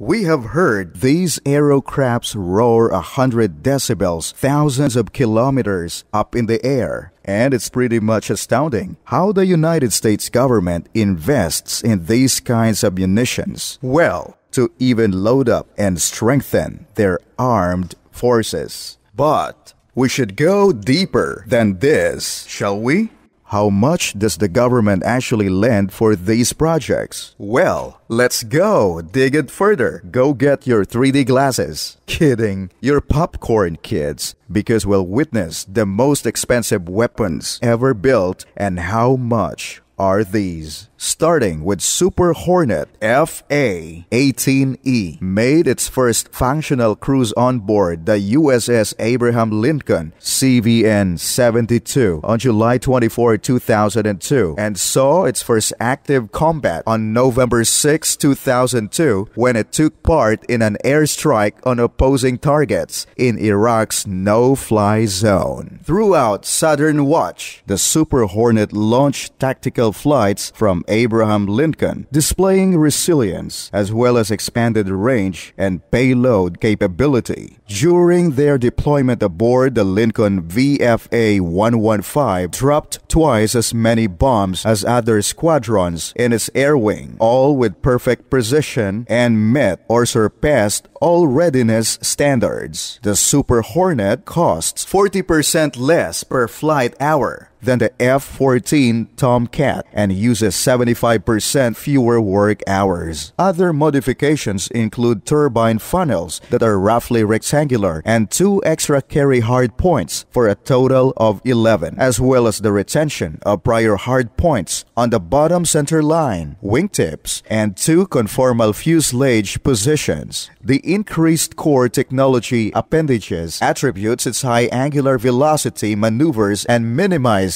We have heard these aerocrafts roar a hundred decibels, thousands of kilometers up in the air. And it's pretty much astounding how the United States government invests in these kinds of munitions. Well, to even load up and strengthen their armed forces. But we should go deeper than this, shall we? How much does the government actually lend for these projects? Well, let's go dig it further. Go get your 3D glasses. Kidding. Your popcorn, kids, because we'll witness the most expensive weapons ever built and how much are these. Starting with Super Hornet FA 18E, made its first functional cruise on board the USS Abraham Lincoln CVN 72 on July 24, 2002, and saw its first active combat on November 6, 2002, when it took part in an airstrike on opposing targets in Iraq's no fly zone. Throughout Southern Watch, the Super Hornet launched tactical flights from Abraham Lincoln, displaying resilience as well as expanded range and payload capability. During their deployment aboard the Lincoln VFA 115, dropped twice as many bombs as other squadrons in its air wing, all with perfect precision and met or surpassed all readiness standards. The Super Hornet costs 40% less per flight hour than the F 14 Tomcat and uses 75% fewer work hours. Other modifications include turbine funnels that are roughly rectangular and two extra carry hard points for a total of 11, as well as the retention of prior hard points on the bottom center line, wingtips, and two conformal fuselage positions. The increased core technology appendages attributes its high angular velocity maneuvers and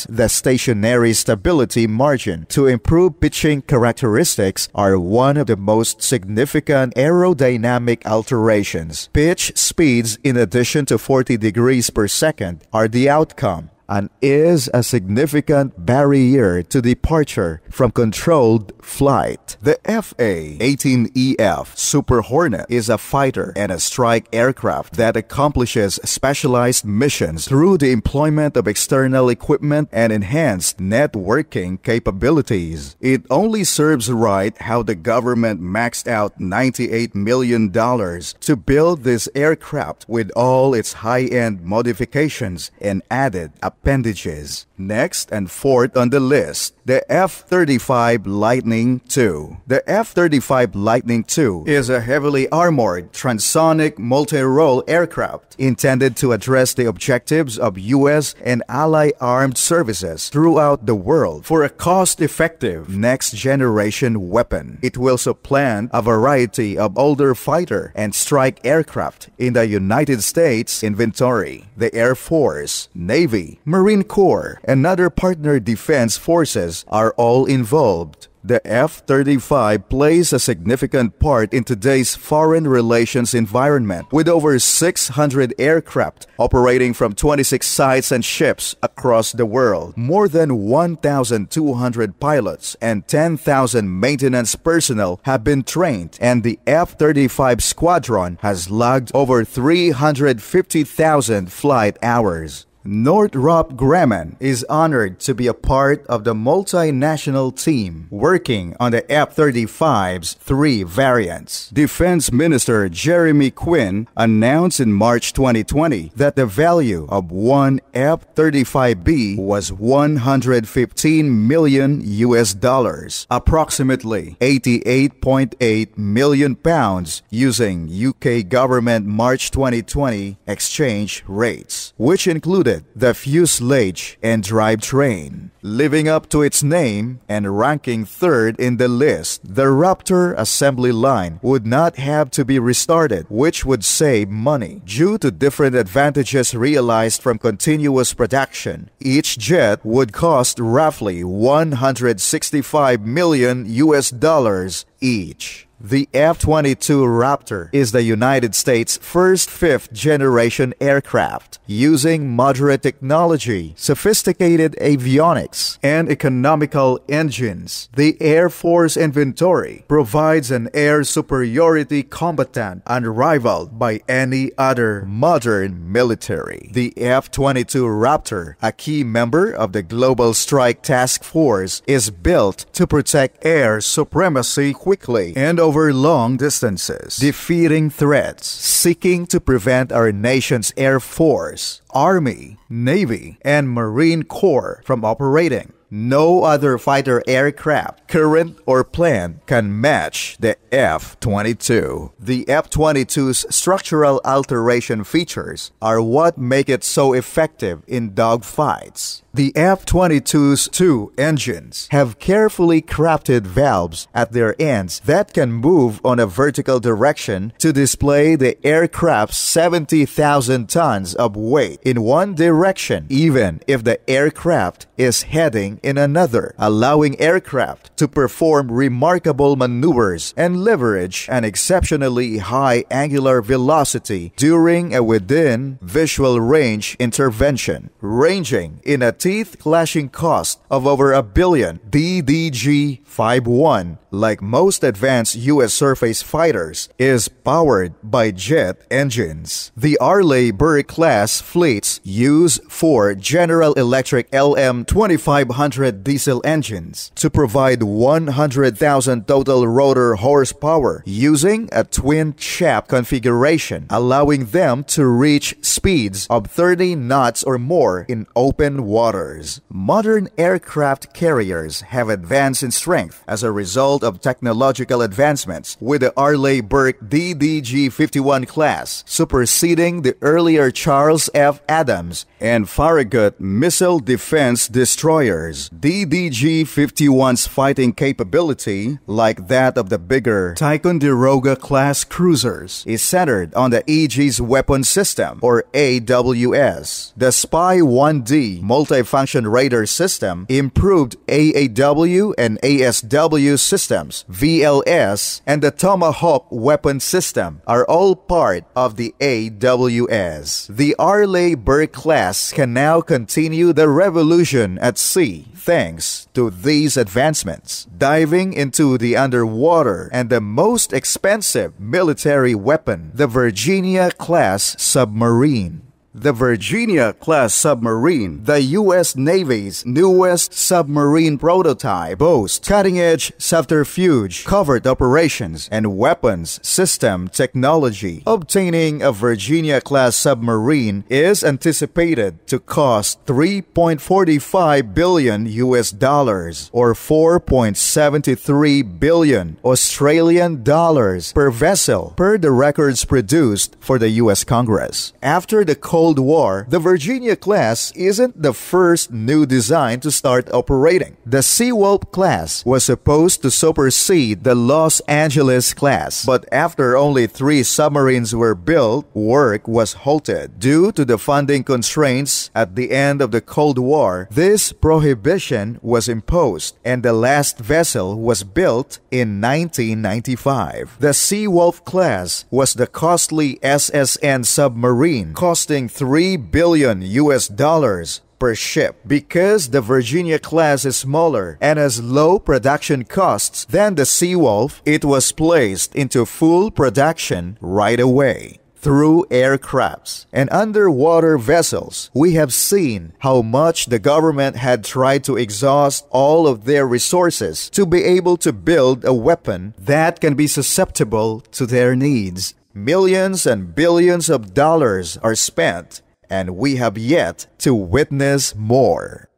the stationary stability margin to improve pitching characteristics are one of the most significant aerodynamic alterations. Pitch speeds in addition to 40 degrees per second are the outcome and is a significant barrier to departure from controlled flight. The FA 18EF Super Hornet is a fighter and a strike aircraft that accomplishes specialized missions through the employment of external equipment and enhanced networking capabilities. It only serves right how the government maxed out $98 million to build this aircraft with all its high end modifications and added appendages. Next and fourth on the list, the F 35 Lightning II. The F 35 Lightning II is a heavily armored transonic multi role aircraft intended to address the objectives of U.S. and ally armed services throughout the world for a cost effective next generation weapon. It will supplant a variety of older fighter and strike aircraft in the United States inventory, the Air Force, Navy, Marine Corps, and other partner defense forces are all involved. The F 35 plays a significant part in today's foreign relations environment, with over 600 aircraft operating from 26 sites and ships across the world. More than 1,200 pilots and 10,000 maintenance personnel have been trained, and the F 35 squadron has logged over 350,000 flight hours. Northrop Grumman is honored to be a part of the multinational team working on the F 35's three variants. Defense Minister Jeremy Quin announced in March 2020 that the value of one F 35B was 115 million US dollars, approximately 88.8 million pounds, using UK government March 2020 exchange rates, which included the fuselage and drivetrain. Living up to its name and ranking third in the list, the Raptor assembly line would not have to be restarted, which would save money. Due to different advantages realized from continuous production, each jet would cost roughly 165 million US dollars each. The F-22 Raptor is the United States' first fifth-generation aircraft using moderate technology, sophisticated avionics, and economical engines. The Air Force inventory provides an air superiority combatant unrivaled by any other modern military. The F-22 Raptor, a key member of the Global Strike Task Force, is built to protect air supremacy quickly and over long distances, defeating threats, seeking to prevent our nation's Air Force, Army, Navy, and Marine Corps from operating. No other fighter aircraft, current or planned, can match the F 22. The F 22's structural alteration features are what make it so effective in dogfights. The F 22's two engines have carefully crafted valves at their ends that can move on a vertical direction to display the aircraft's 70,000 tons of weight in one direction, even if the aircraft is heading in another, allowing aircraft to perform remarkable maneuvers and leverage an exceptionally high angular velocity during a within visual range intervention, ranging in a teeth clashing cost of over a billion DDG 51, like most advanced U.S. surface fighters, is powered by jet engines. The Arleigh Burke class fleets use four General Electric LM 2500 diesel engines to provide 100,000 total rotor horsepower using a twin shaft configuration, allowing them to reach speeds of 30 knots or more in open waters. Modern aircraft carriers have advanced in strength as a result of technological advancements, with the Arleigh Burke DDG 51 class superseding the earlier Charles F. Adams and Farragut missile defense destroyers. DDG 51's fighting capability, like that of the bigger Ticonderoga class cruisers, is centered on the Aegis Weapon System, or AWS. The Spy 1D multifunction radar system improved AAW and ASW systems, VLS, and the Tomahawk weapon system are all part of the AWS. The Arleigh Burke class can now continue the revolution at sea thanks to these advancements. Diving into the underwater and the most expensive military weapon, the Virginia class submarine. The Virginia class submarine, the U.S. Navy's newest submarine prototype, boasts cutting edge subterfuge, covert operations, and weapons system technology. Obtaining a Virginia class submarine is anticipated to cost 3.45 billion U.S. dollars or 4.73 billion Australian dollars per vessel, per the records produced for the U.S. Congress. After the Cold Cold War, the Virginia class isn't the first new design to start operating. The Seawolf class was supposed to supersede the Los Angeles class, but after only three submarines were built, work was halted. Due to the funding constraints at the end of the Cold War, this prohibition was imposed, and the last vessel was built in 1995. The Seawolf class was the costly SSN submarine, costing 3 billion US dollars per ship. Because the Virginia class is smaller and has low production costs than the Seawolf, it was placed into full production right away. Through aircrafts and underwater vessels, we have seen how much the government had tried to exhaust all of their resources to be able to build a weapon that can be susceptible to their needs. Millions and billions of dollars are spent, and we have yet to witness more.